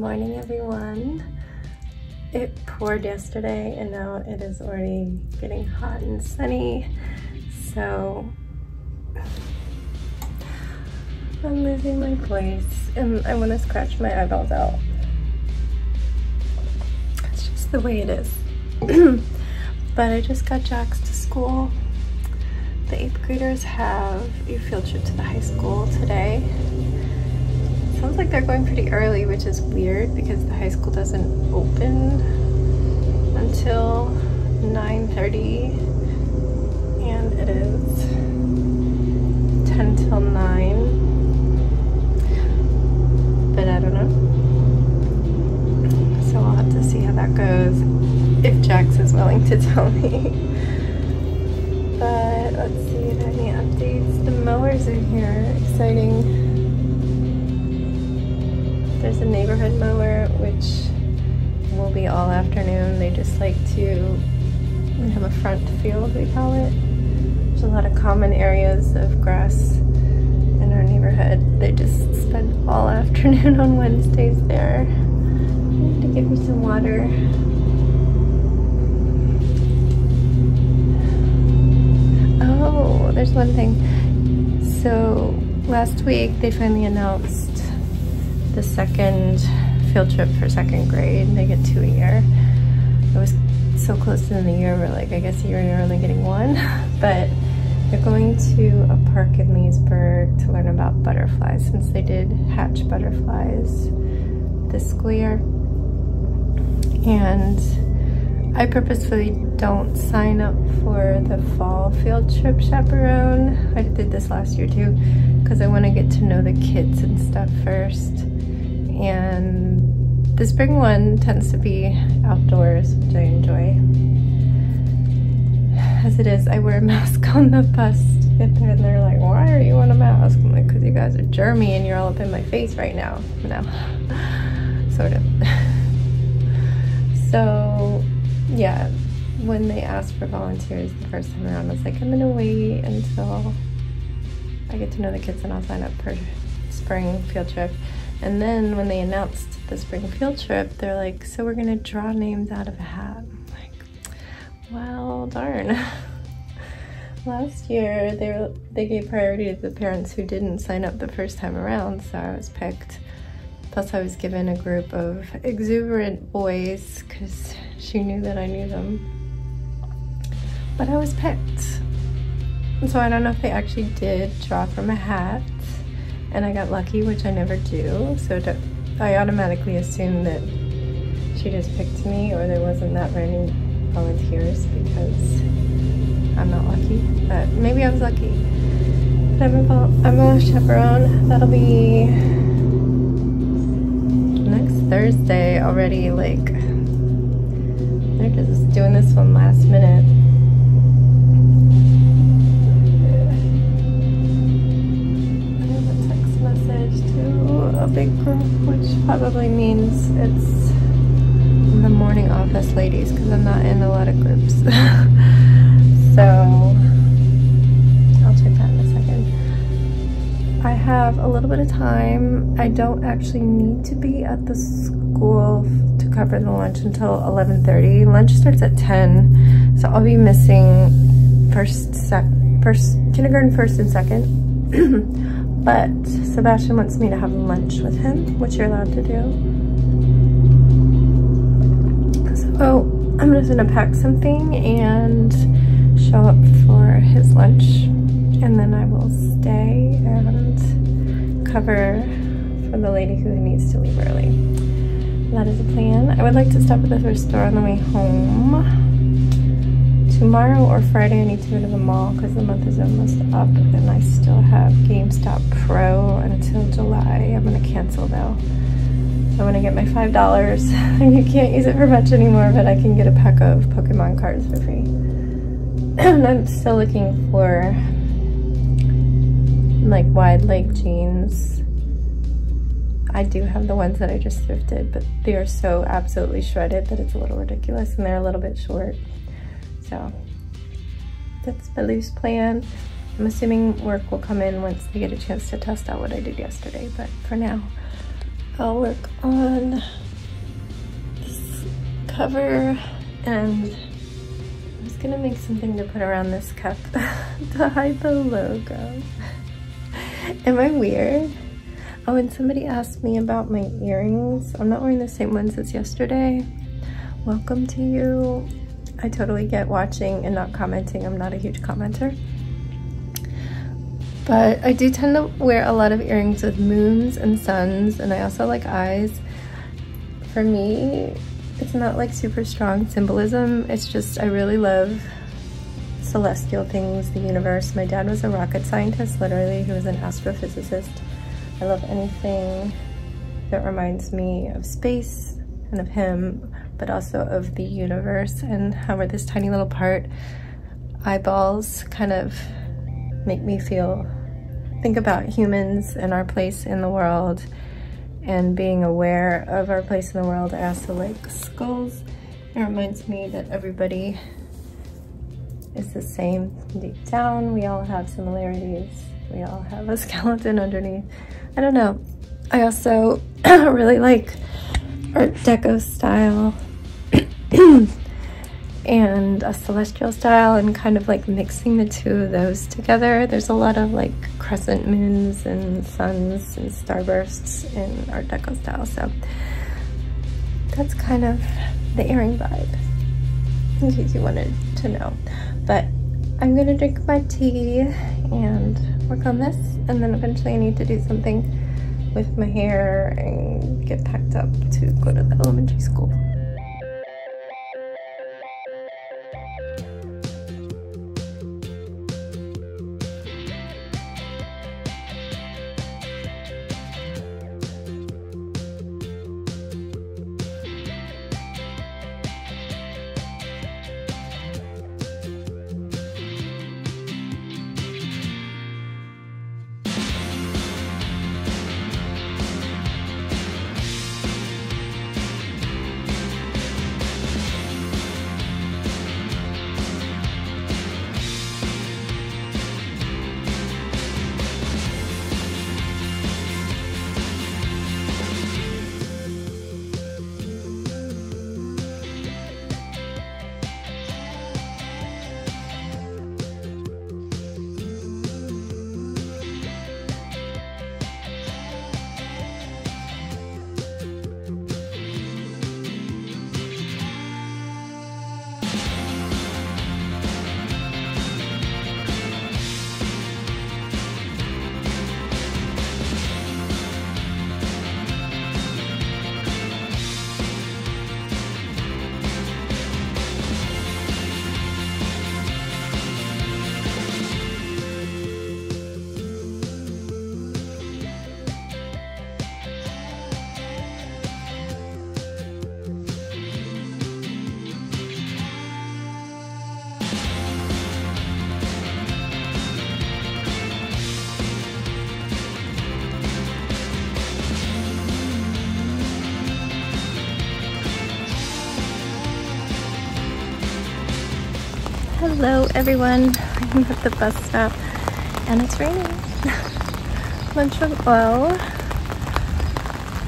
morning everyone. It poured yesterday and now it is already getting hot and sunny. So I'm losing my voice and I want to scratch my eyeballs out. It's just the way it is. but I just got Jax to school. The eighth graders have a field trip to the high school today sounds like they're going pretty early, which is weird because the high school doesn't open until 9.30 and it is 10 till 9 but I don't know. So I'll have to see how that goes if Jax is willing to tell me. But let's see if any updates. The mowers are here. Exciting there's a neighborhood mower, which will be all afternoon. They just like to have a front field, we call it. There's a lot of common areas of grass in our neighborhood. They just spend all afternoon on Wednesdays there. I have to give you some water. Oh, there's one thing. So last week they finally announced the second field trip for second grade. They get two a year. It was so close to the year, we're like, I guess you're only getting one. but they're going to a park in Leesburg to learn about butterflies since they did hatch butterflies this school year. And I purposefully don't sign up for the fall field trip chaperone. I did this last year too, because I want to get to know the kids and stuff first and the spring one tends to be outdoors, which I enjoy. As it is, I wear a mask on the bus and they're like, why are you on a mask? I'm like, because you guys are germy and you're all up in my face right now. No, sort of. so, yeah, when they asked for volunteers the first time around, I was like, I'm gonna wait until I get to know the kids and I'll sign up for spring field trip. And then when they announced the spring field trip, they're like, so we're gonna draw names out of a hat. I'm like, well, darn. Last year, they, were, they gave priority to the parents who didn't sign up the first time around, so I was picked. Plus I was given a group of exuberant boys because she knew that I knew them. But I was picked. So I don't know if they actually did draw from a hat and I got lucky, which I never do. So I automatically assumed that she just picked me or there wasn't that many volunteers because I'm not lucky. But maybe I was lucky. But I'm a, I'm a chaperone. That'll be next Thursday already. Like, they're just doing this one last minute. A big group, which probably means it's the morning office ladies because I'm not in a lot of groups. so I'll check that in a second. I have a little bit of time. I don't actually need to be at the school to cover the lunch until 11.30. Lunch starts at 10, so I'll be missing first, sec, first kindergarten, first and second. But Sebastian wants me to have lunch with him, which you're allowed to do. So I'm just gonna pack something and show up for his lunch and then I will stay and cover for the lady who needs to leave early. That is the plan. I would like to stop at the thrift store on the way home tomorrow or Friday I need to go to the mall because the month is almost up and I still have GameStop Pro until July. I'm going to cancel though. I'm going to get my $5 and you can't use it for much anymore but I can get a pack of Pokemon cards for free. and I'm still looking for like wide leg jeans. I do have the ones that I just thrifted, but they are so absolutely shredded that it's a little ridiculous and they're a little bit short. So that's my loose plan. I'm assuming work will come in once they get a chance to test out what I did yesterday, but for now, I'll work on this cover and I'm just gonna make something to put around this cup to hide the logo. Am I weird? Oh, and somebody asked me about my earrings. I'm not wearing the same ones as yesterday. Welcome to you. I totally get watching and not commenting. I'm not a huge commenter. But I do tend to wear a lot of earrings with moons and suns, and I also like eyes. For me, it's not like super strong symbolism. It's just I really love celestial things, the universe. My dad was a rocket scientist, literally. He was an astrophysicist. I love anything that reminds me of space and of him, but also of the universe and how we're this tiny little part. Eyeballs kind of make me feel, think about humans and our place in the world and being aware of our place in the world. I also like skulls. It reminds me that everybody is the same deep down. We all have similarities. We all have a skeleton underneath. I don't know. I also really like Art Deco style and a celestial style and kind of like mixing the two of those together. There's a lot of like crescent moons and suns and starbursts in Art Deco style. So that's kind of the earring vibe in case you wanted to know. But I'm gonna drink my tea and work on this and then eventually I need to do something with my hair and get packed up to go to the elementary school. Hello everyone, I'm at the bus stop and it's raining. Lunch went well.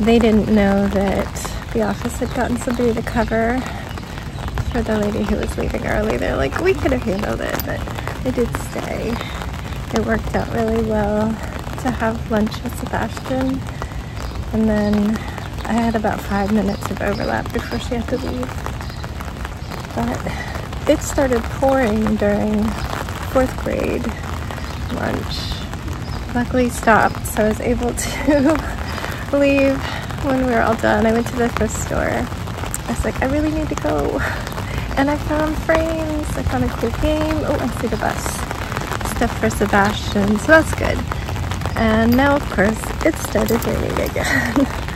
They didn't know that the office had gotten somebody to cover for the lady who was leaving early. They're like, we could have handled it, but they did stay. It worked out really well to have lunch with Sebastian. And then I had about five minutes of overlap before she had to leave. But it started pouring during fourth grade lunch. Luckily stopped, so I was able to leave when we were all done. I went to the thrift store. I was like, I really need to go. And I found frames. I found a cool game. Oh, I see the bus. Stuff for Sebastian, so that's good. And now, of course, it started raining again.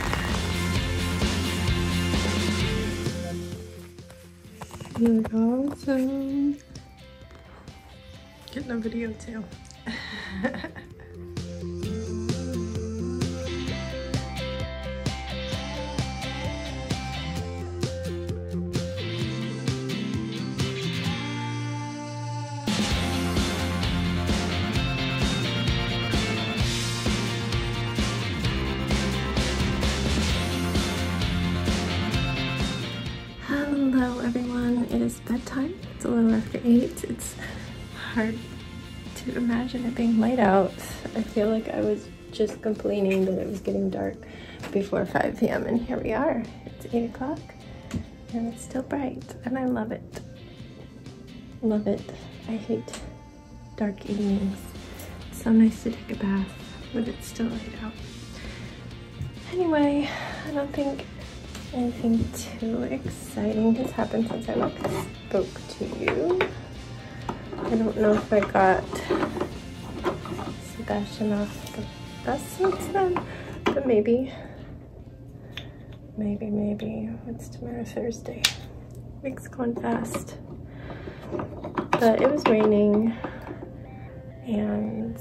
awesome. Getting a video too. is bedtime. It's a little after 8. It's hard to imagine it being light out. I feel like I was just complaining that it was getting dark before 5 p.m. and here we are. It's 8 o'clock and it's still bright and I love it. Love it. I hate dark evenings. It's so nice to take a bath when it's still light out. Anyway, I don't think anything too exciting has happened since I spoke to you. I don't know if I got Sebastian off the bus since then, but maybe. Maybe, maybe. It's tomorrow, Thursday. Week's going fast. But it was raining and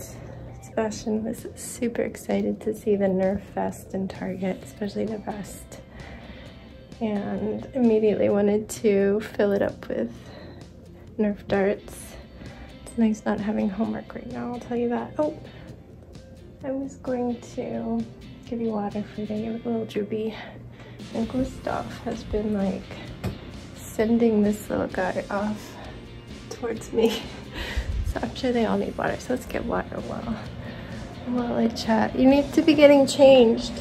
Sebastian was super excited to see the Nerf vest in Target, especially the vest and immediately wanted to fill it up with Nerf darts. It's nice not having homework right now, I'll tell you that. Oh, I was going to give you water for today, little Droopy. And Gustav has been like sending this little guy off towards me. so I'm sure they all need water, so let's get water while, while I chat. You need to be getting changed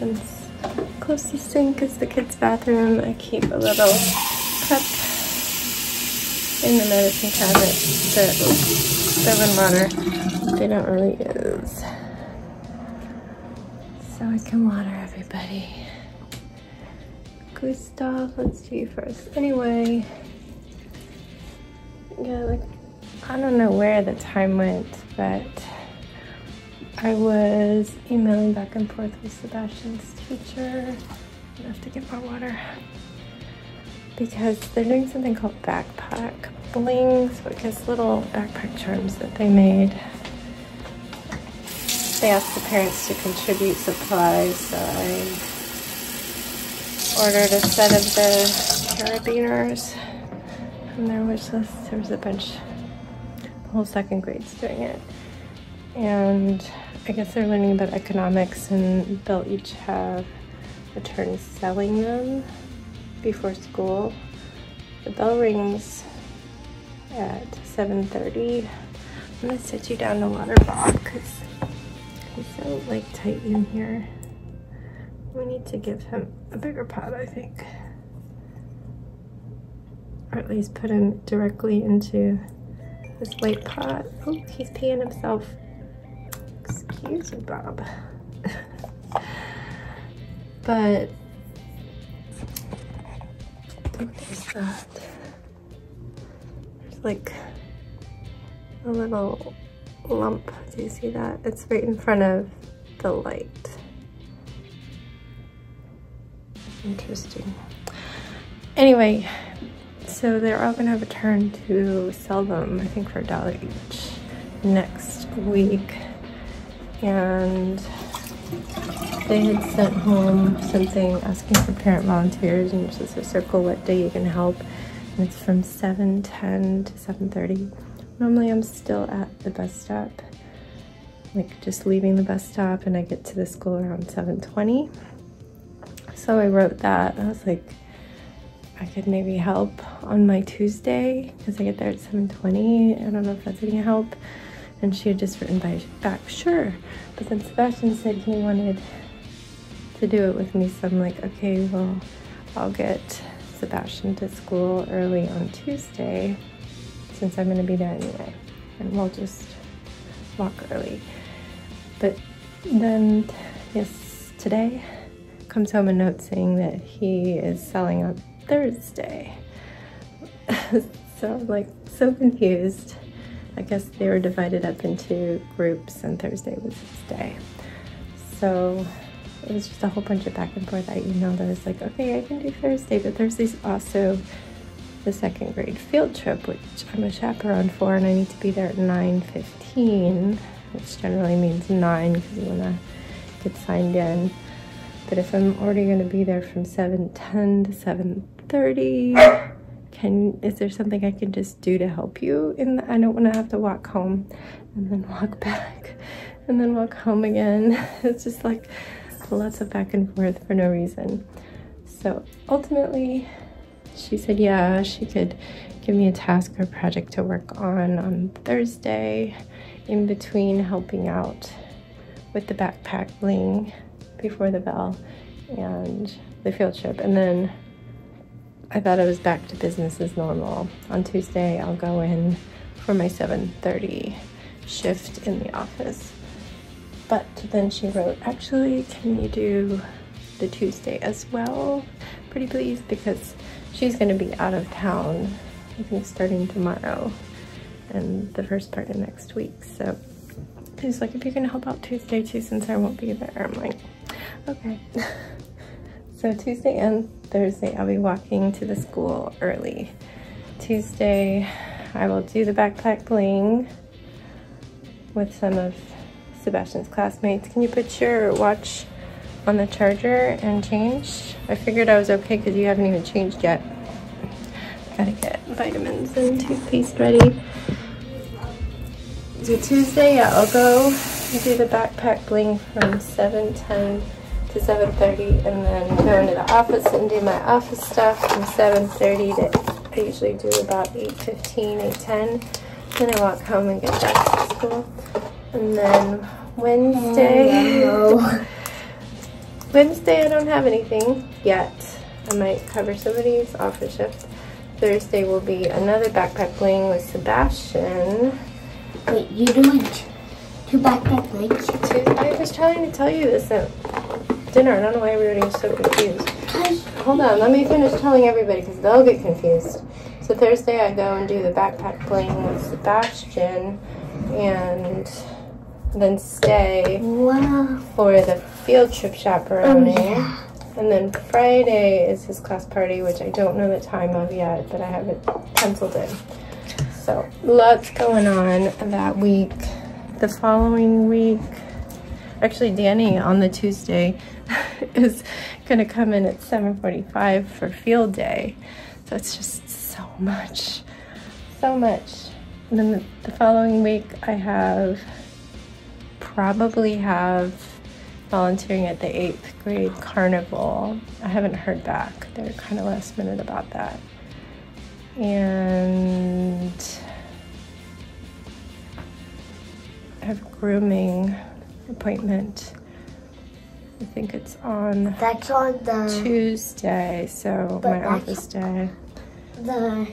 since close to the sink is the kids' bathroom, I keep a little cup in the medicine cabinet that seven water they don't really use. So I can water everybody. Gustav, let's do you first. Anyway, yeah, like, I don't know where the time went, but I was emailing back and forth with Sebastian's teacher. I have to get more water. Because they're doing something called backpack bling, so I guess little backpack charms that they made. They asked the parents to contribute supplies, so I ordered a set of the carabiners from their wish list. There was a bunch, the whole second grade's doing it. And I guess they're learning about economics and they'll each have a turn selling them before school. The bell rings at 7.30. I'm gonna sit you down to water Bob because he's so like tight in here. We need to give him a bigger pot, I think. Or at least put him directly into this white pot. Oh, he's peeing himself. Excuse me, Bob. but what is that? There's like a little lump. Do you see that? It's right in front of the light. Interesting. Anyway, so they're all gonna have a turn to sell them, I think for a dollar each next week and they had sent home something asking for parent volunteers and just a circle what day you can help. And it's from 7.10 to 7.30 normally i'm still at the bus stop like just leaving the bus stop and i get to the school around 7.20 so i wrote that i was like i could maybe help on my tuesday because i get there at 7.20 i don't know if that's any help and she had just written back, sure. But then Sebastian said he wanted to do it with me, so I'm like, okay, well, I'll get Sebastian to school early on Tuesday since I'm gonna be there anyway. And we'll just walk early. But then, yes, today comes home a note saying that he is selling on Thursday. so I'm like so confused. I guess they were divided up into groups and Thursday was his day. So it was just a whole bunch of back and forth. I emailed, I was like, okay, I can do Thursday, but Thursday's also the second grade field trip, which I'm a chaperone for, and I need to be there at 9.15, which generally means 9 because you want to get signed in. But if I'm already going to be there from 7.10 to 7.30, can is there something I can just do to help you? And I don't want to have to walk home and then walk back and then walk home again. It's just like lots of back and forth for no reason. So ultimately, she said, yeah, she could give me a task or project to work on on Thursday in between helping out with the backpack bling before the bell and the field trip. And then I thought I was back to business as normal. On Tuesday, I'll go in for my 7.30 shift in the office. But then she wrote, actually, can you do the Tuesday as well? Pretty please, because she's gonna be out of town, I think starting tomorrow and the first part of next week. So he's like, if you're gonna help out Tuesday too, since I won't be there. I'm like, okay. so Tuesday and Thursday, I'll be walking to the school early. Tuesday, I will do the backpack bling with some of Sebastian's classmates. Can you put your watch on the charger and change? I figured I was okay because you haven't even changed yet. Gotta get vitamins and toothpaste ready. So Tuesday, yeah, I'll go do the backpack bling from 7.10 to 7.30 and then go into the office and do my office stuff from 7.30 to, I usually do about 8.15, 8.10. Then I walk home and get back to school. And then Wednesday, oh, Wednesday I don't have anything yet. I might cover somebody's office shift. Thursday will be another backpack bling with Sebastian. Wait, you're doing two backpack? Two, I was trying to tell you this dinner. I don't know why everybody's so confused. Hold on, let me finish telling everybody because they'll get confused. So Thursday I go and do the backpack bling with Sebastian and then stay wow. for the field trip chaperoning. Oh, yeah. And then Friday is his class party, which I don't know the time of yet, but I have it penciled in. So lots going on that week. The following week, actually Danny on the Tuesday is gonna come in at 7.45 for field day. So it's just so much, so much. And then the, the following week I have probably have volunteering at the eighth grade carnival. I haven't heard back. They're kind of last minute about that. And I have grooming appointment. I think it's on That's on the Tuesday, so my office day. the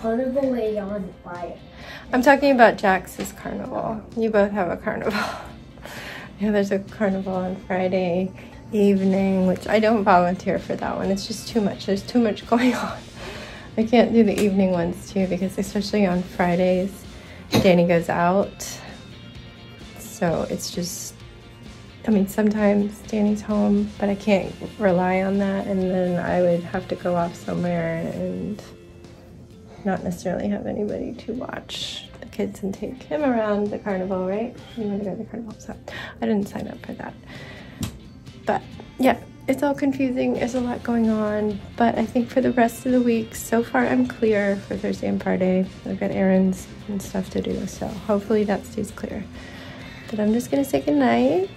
carnival way on fire. I'm talking about Jax's carnival. You both have a carnival. yeah, there's a carnival on Friday evening, which I don't volunteer for that one. It's just too much. There's too much going on. I can't do the evening ones too because especially on Fridays, Danny goes out. So it's just, I mean, sometimes Danny's home, but I can't rely on that. And then I would have to go off somewhere and not necessarily have anybody to watch the kids and take him around the carnival, right? You want to go to the carnival, so I didn't sign up for that. But yeah, it's all confusing. There's a lot going on, but I think for the rest of the week, so far I'm clear for Thursday and Friday. I've got errands and stuff to do, so hopefully that stays clear. But I'm just gonna say goodnight.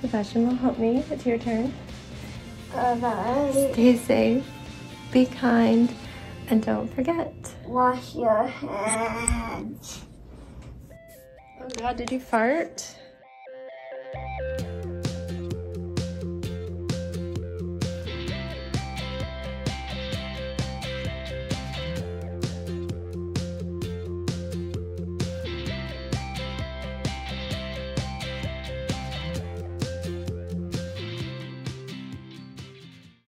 Sebastian will help me. It's your turn. Alright. Stay safe, be kind, and don't forget. Wash your hands. Oh God, did you fart?